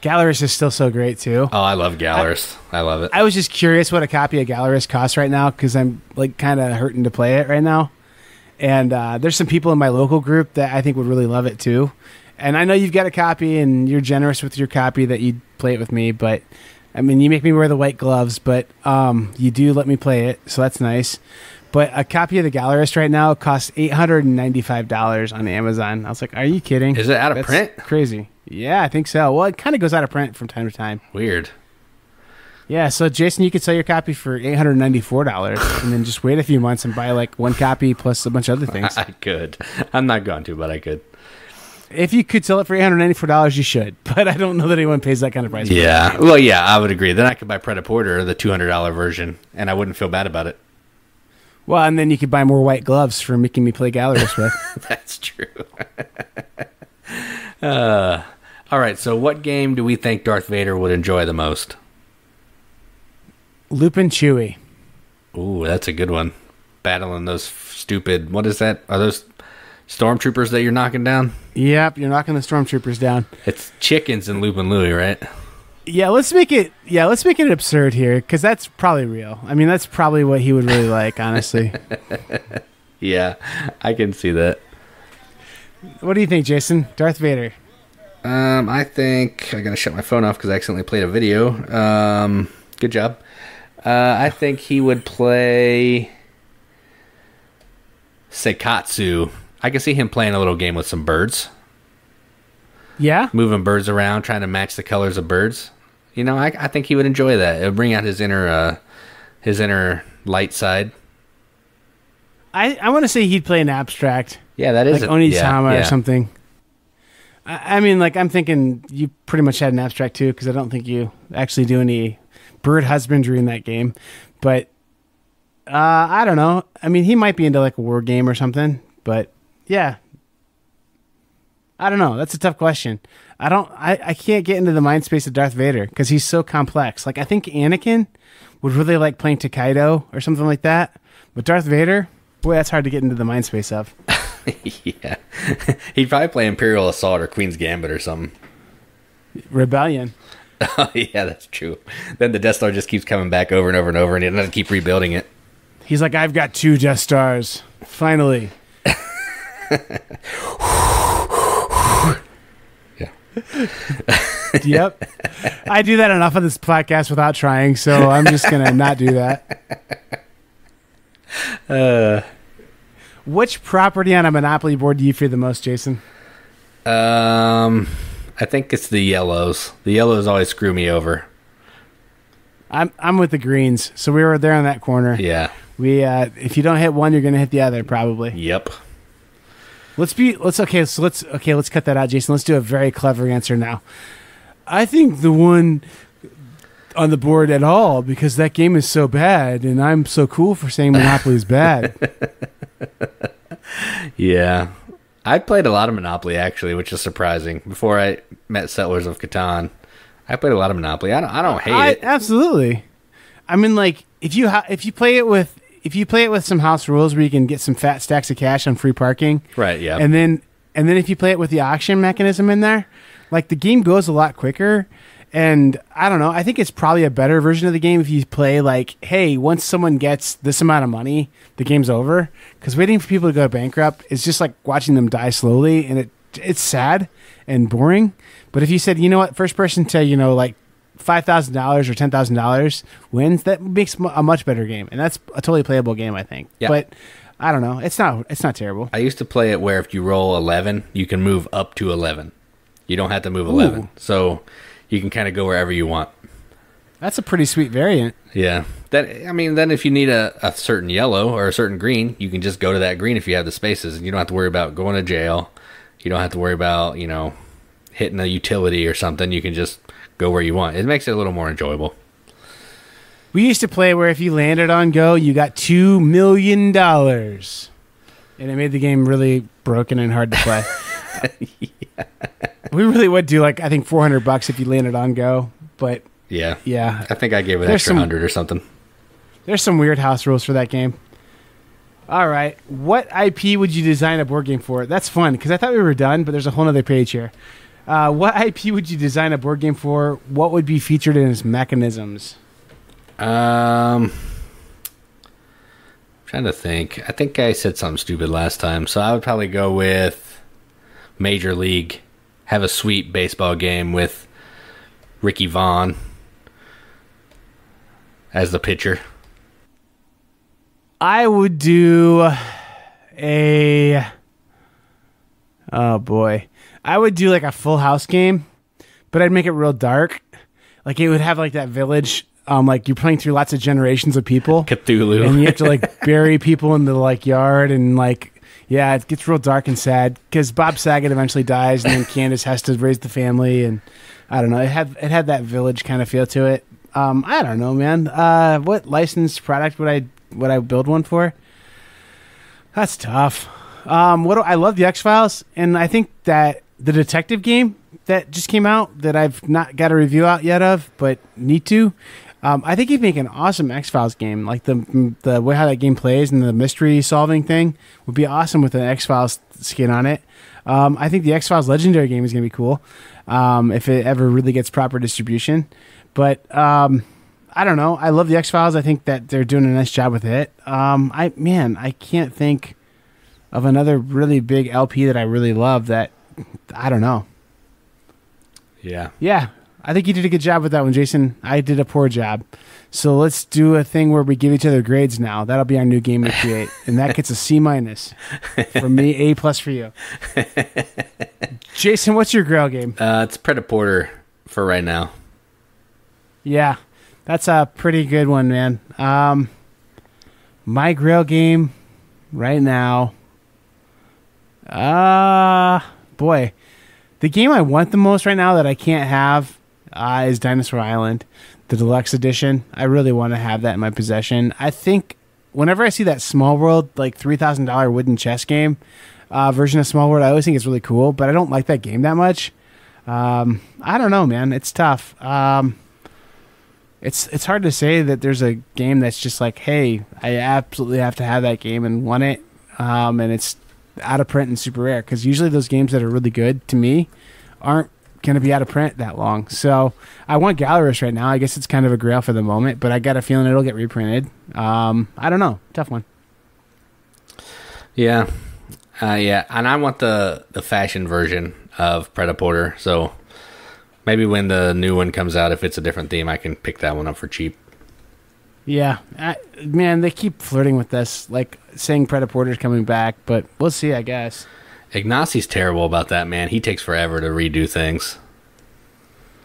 Gallerist is still so great too. Oh, I love Gallerist. I, I, love it. I was just curious what a copy of Gallerist costs right now because I'm like kind of hurting to play it right now. And uh, there's some people in my local group that I think would really love it too. And I know you've got a copy and you're generous with your copy that you'd play it with me, but I mean, you make me wear the white gloves, but um, you do let me play it, so that's nice. But a copy of the Gallerist right now costs eight hundred and ninety-five dollars on Amazon. I was like, "Are you kidding? Is it out of That's print? Crazy. Yeah, I think so. Well, it kind of goes out of print from time to time. Weird. Yeah, so Jason, you could sell your copy for eight hundred ninety-four dollars, and then just wait a few months and buy like one copy plus a bunch of other things. I could. I'm not going to, but I could. if you could sell it for eight hundred ninety-four dollars, you should. But I don't know that anyone pays that kind of price. Yeah. Well, yeah, I would agree. Then I could buy Prêt-à-Porter, the two hundred dollar version, and I wouldn't feel bad about it. Well, and then you could buy more white gloves for making me play Gallerist with. That's true. uh, all right. So, what game do we think Darth Vader would enjoy the most? Loopin' Chewie. Ooh, that's a good one. Battling those stupid. What is that? Are those stormtroopers that you're knocking down? Yep, you're knocking the stormtroopers down. It's chickens in Loopin' Louie, right? Yeah, let's make it. Yeah, let's make it absurd here because that's probably real. I mean, that's probably what he would really like, honestly. Yeah, I can see that. what do you think, Jason? Darth Vader. Um, I think I gotta shut my phone off because I accidentally played a video. Um, good job. Uh, I think he would play Sekatsu. I can see him playing a little game with some birds, Yeah, moving birds around, trying to match the colors of birds. You know, I, I think he would enjoy that. It would bring out his inner, uh, his inner light side. I I want to say he'd play an abstract, Yeah, that is like a- Onitama yeah, yeah. or something. I, I mean, like I'm thinking you pretty much had an abstract too because I don't think you actually do any bird husbandry in that game. But uh, I don't know. I mean, he might be into like a war game or something. But yeah, I don't know. That's a tough question. I don't. I, I can't get into the mind space of Darth Vader because he's so complex. Like I think Anakin would really like playing Takedo or something like that. But Darth Vader, boy, that's hard to get into the mind space of. yeah, he'd probably play Imperial Assault or Queen's Gambit or something. Rebellion. Oh yeah, that's true. Then the Death Star just keeps coming back over and over and over, and he doesn't keep rebuilding it. He's like, I've got two Death Stars. Finally. Yeah. yep. I do that enough on this podcast without trying, so I'm just gonna not do that. Uh, Which property on a Monopoly board do you fear the most, Jason? um, I think it's the yellows. The yellows always screw me over. I'm I'm with the greens. So we were there on that corner. Yeah. We uh, if you don't hit one, you're gonna hit the other probably. Yep. Let's be let's okay, so let's okay, let's cut that out, Jason. Let's do a very clever answer now. I think the one on the board at all because that game is so bad and I'm so cool for saying Monopoly is bad. Yeah. I played a lot of Monopoly actually, which is surprising. Before I met Settlers of Catan, I played a lot of Monopoly. I don't. I don't hate I, it. Absolutely. I mean, like if you ha- if you play it with if you play it with some house rules where you can get some fat stacks of cash on free parking, Right. Yeah. and then and then if you play it with the auction mechanism in there, like the game goes a lot quicker. And I don't know. I think it's probably a better version of the game if you play like, hey, once someone gets this amount of money, the game's over. Because waiting for people to go bankrupt is just like watching them die slowly, and it it's sad and boring. But if you said, you know what, first person to you know like five thousand dollars or ten thousand dollars wins, that makes a much better game, and that's a totally playable game, I think. Yeah. But I don't know. It's not. It's not terrible. I used to play it where if you roll 11, you can move up to 11. You don't have to move 11. Ooh. So you can kind of go wherever you want. That's a pretty sweet variant. Yeah. That I mean, then if you need a, a certain yellow or a certain green, you can just go to that green if you have the spaces and you don't have to worry about going to jail. You don't have to worry about, you know, hitting a utility or something. You can just go where you want. It makes it a little more enjoyable. We used to play where if you landed on go, you got two million dollars, and it made the game really broken and hard to play. we really would do like I think 400 bucks if you landed on Go, but Yeah. yeah, I think I gave it There's extra some- hundred or something. there's some weird house rules for that game. All right, what IP would you design a board game for? That's fun because I thought we were done, but there's a whole other page here. Uh, what IP would you design a board game for? What would be featured in its mechanisms? Um, trying to think. I think I said something stupid last time, so I would probably go with Major League. Have a sweet baseball game with Ricky Vaughn as the pitcher. I would do a. Oh boy, I would do like a Full House game, but I'd make it real dark. Like it would have like that village. Um, like you're playing through lots of generations of people, Cthulhu. and you have to like bury people in the like yard and like yeah, it gets real dark and sad because Bob Saget eventually dies, and then Candace has to raise the family, and I don't know. It had it had that village kind of feel to it. Um, I don't know, man. Uh, what licensed product would I would I build one for? That's tough. Um, what do, I love the X Files, and I think that the detective game that just came out that I've not got a review out yet of, but need to. Um, I think he'd make an awesome X Files game. Like the the way how that game plays and the mystery solving thing would be awesome with an X Files skin on it. Um, I think the X Files Legendary game is gonna be cool um, if it ever really gets proper distribution. But um, I don't know. I love the X Files. I think that they're doing a nice job with it. Um, I man, I can't think of another really big LP that I really love. That I don't know. yeah. Yeah, I think you did a good job with that one, Jason. I did a poor job. So let's do a thing where we give each other grades now. That'll be our new game to create, and that gets a C minus for me, A plus for you. Jason, what's your Grail game? Uh, it's Prêt-à-Porter for right now. Yeah, that's a pretty good one, man. Um, my Grail game right now. Uh boy, the game I want the most right now that I can't have uh, is Dinosaur Island, the deluxe edition. I really want to have that in my possession. I think whenever I see that Small World like three thousand dollar wooden chess game uh, version of Small World, I always think it's really cool, but I don't like that game that much. Um, I don't know, man. It's tough. Um, it's it's hard to say that there's a game that's just like, hey, I absolutely have to have that game and want it, um, and it's out of print and super rare because usually those games that are really good to me aren't going to be out of print that long. So I want Gallerist right now. I guess it's kind of a grail for the moment, but I got a feeling it'll get reprinted. Um, I don't know. Tough one. Yeah, uh, yeah, and I want the the fashion version of Prêt-à-Porter. So maybe when the new one comes out, if it's a different theme, I can pick that one up for cheap. Yeah, I, man, they keep flirting with this, like saying Prêt-à-Porter's coming back, but we'll see. I guess. Ignacy's terrible about that, man. He takes forever to redo things.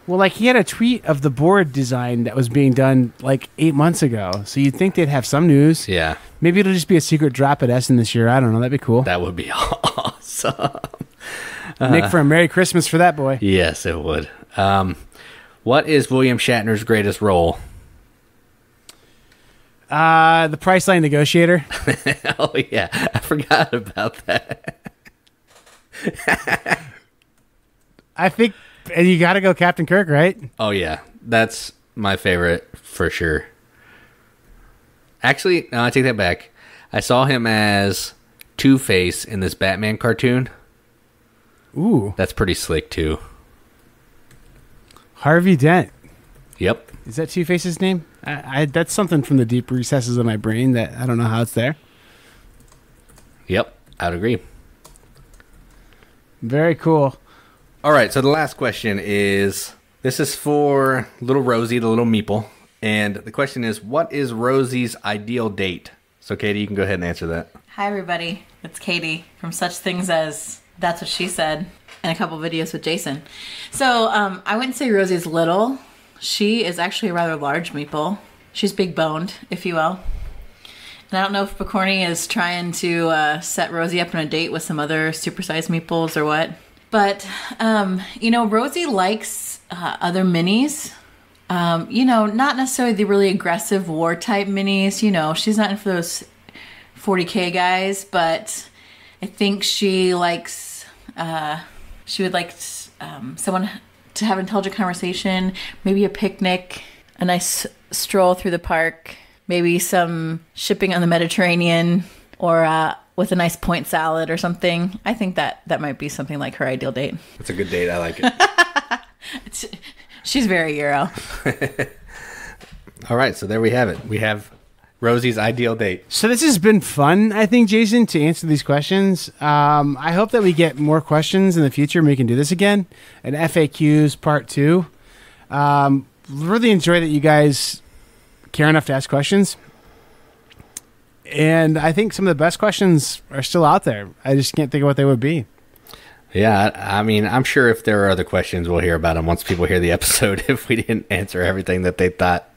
Well, like he had a tweet of the board design that was being done like eight months ago. So you'd think they'd have some news. Yeah, Maybe it'll just be a secret drop at Essen this year. I don't know. That'd be cool. that would be awesome. Nick for a Merry Christmas for that boy. Yes, it would. Um, what is William Shatner's greatest role? Uh, the Priceline Negotiator. oh yeah, I forgot about that. I think and you got to go Captain Kirk, right? Oh yeah, that's my favorite for sure. Actually, no, I take that back. I saw him as Two Face in this Batman cartoon. Ooh, That's pretty slick too. Harvey Dent. Yep. Is that Two Face's name? I, I that's something from the deep recesses of my brain that I don't know how it's there. Yep. I'd agree. Very cool. All right, so the last question is this is for little Rosie, the little meeple. And the question is what is Rosie's ideal date? So Katie, you can go ahead and answer that. Hi, everybody. It's Katie from Such Things as That's What She Said and a couple videos with Jason. So, um, I wouldn't say Rosie's little. She is actually a rather large meeple. She's big boned, if you will. And I don't know if Picorni is trying to uh, set Rosie up on a date with some other supersized meeples or what. But, um, you know, Rosie likes uh, other minis. Um, you know, not necessarily the really aggressive war type minis. You know, she's not in for those 40k guys, but I think she likes uh, She would like um, someone to have intelligent conversation, maybe a picnic, a nice stroll through the park, maybe some shipping on the Mediterranean, or uh, with a nice point salad or something. I think that that might be something like her ideal date. It's a good date. I like it. She's very Euro. All right, so there we have it. We have Rosie's ideal date. So this has been fun, I think, Jason, to answer these questions. Um, I hope that we get more questions in the future and we can do this again. And FAQs part two. Um, really enjoy that you guys care enough to ask questions. And I think some of the best questions are still out there. I just can't think of what they would be. Yeah, I mean, I'm sure if there are other questions, we'll hear about them once people hear the episode. If we didn't answer everything that they thought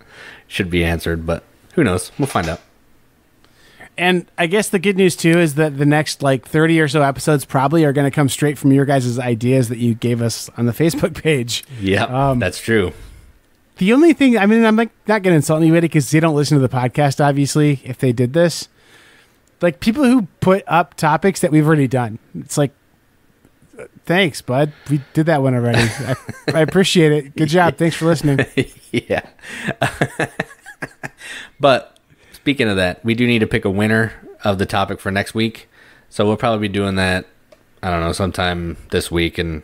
should be answered, but who knows? We'll find out. And I guess the good news too is that the next like 30 or so episodes probably are going to come straight from your guys' ideas that you gave us on the Facebook page. Yeah, Um, that's true. The only thing, I mean, I'm like not going to insult anybody because they don't listen to the podcast, obviously, if they did this. Like people who put up topics that we've already done. It's like, thanks, bud. We did that one already. I, I appreciate it. Good job. Thanks for listening. yeah. but speaking of that, we do need to pick a winner of the topic for next week. So we'll probably be doing that, I don't know, sometime this week and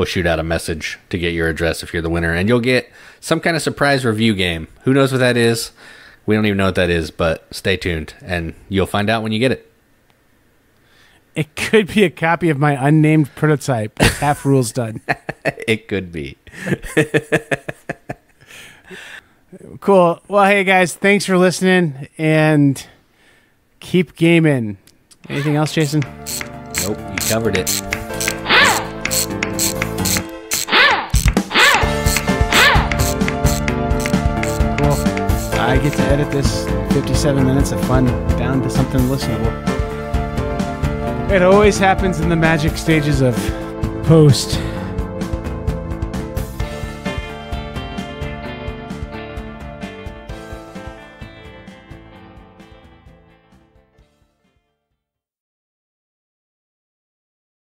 we'll shoot out a message to get your address if you're the winner. And you'll get some kind of surprise review game. Who knows what that is? We don't even know what that is, but stay tuned and you'll find out when you get it. It could be a copy of my unnamed prototype with half rules done. it could be. Cool. Well, hey guys, thanks for listening and keep gaming. Anything else, Jason? Nope, you covered it. I get to edit this 57 minutes of fun down to something listenable. It always happens in the magic stages of post.